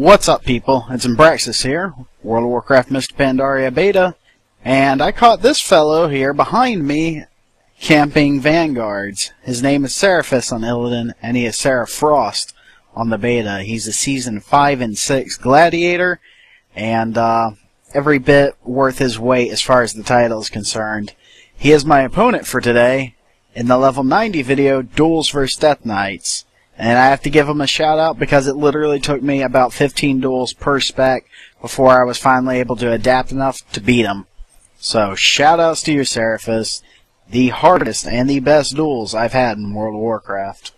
What's up, people? It's Imbraxis here, World of Warcraft of Pandaria Beta, and I caught this fellow here behind me camping vanguards. His name is Seraphis on Illidan, and he is Seraph Frost on the beta. He's a Season 5 and 6 Gladiator, and uh, every bit worth his weight as far as the title is concerned. He is my opponent for today in the level 90 video, Duels vs. Death Knights. And I have to give him a shout out because it literally took me about 15 duels per spec before I was finally able to adapt enough to beat him. So shout outs to your Seraphis. The hardest and the best duels I've had in World of Warcraft.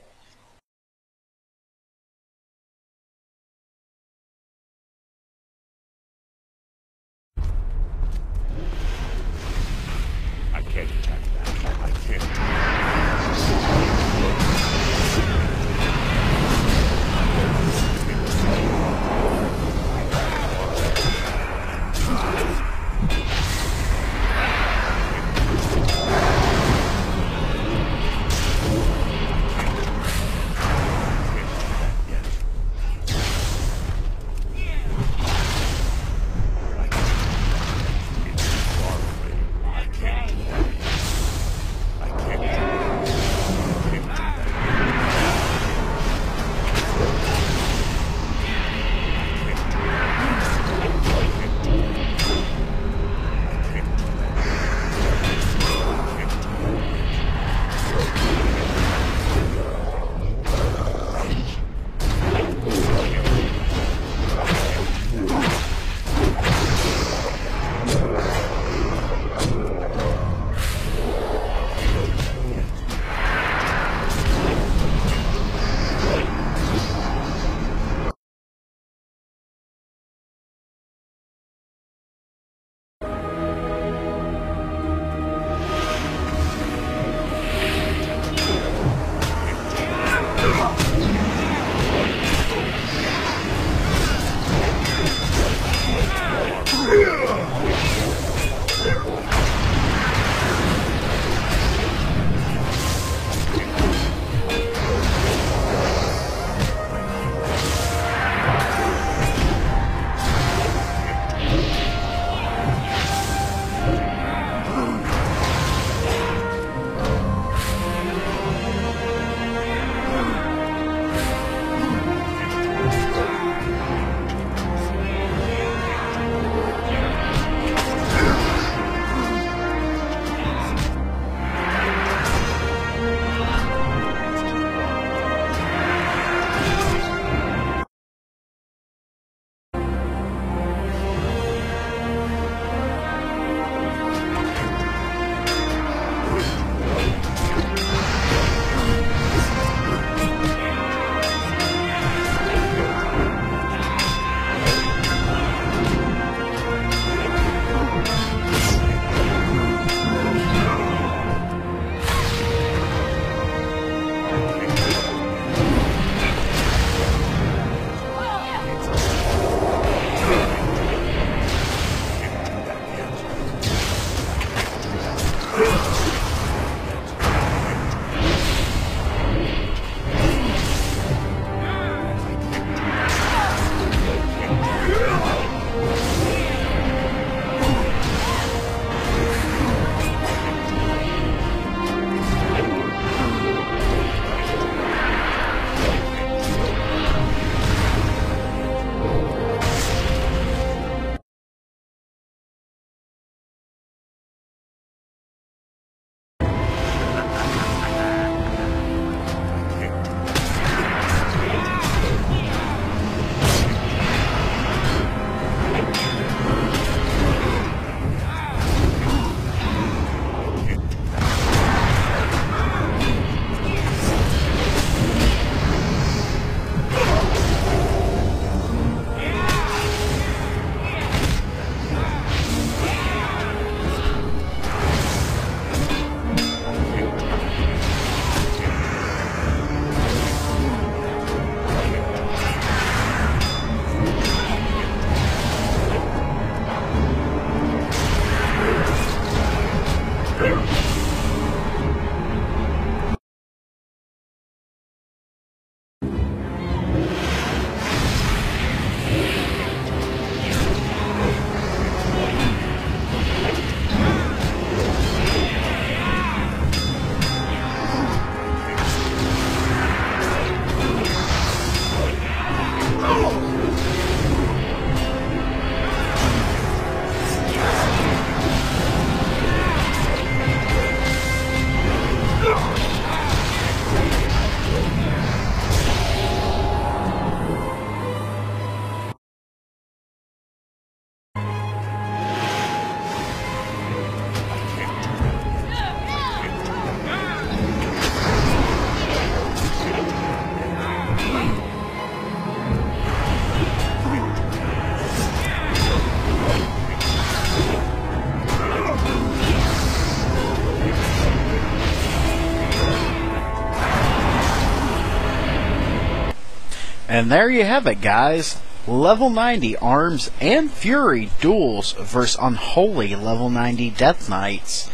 And there you have it, guys. Level 90 Arms and Fury duels versus Unholy Level 90 Death Knights.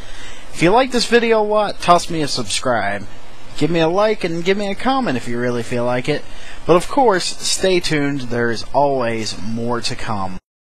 If you like this video a lot, toss me a subscribe. Give me a like and give me a comment if you really feel like it. But of course, stay tuned, there's always more to come.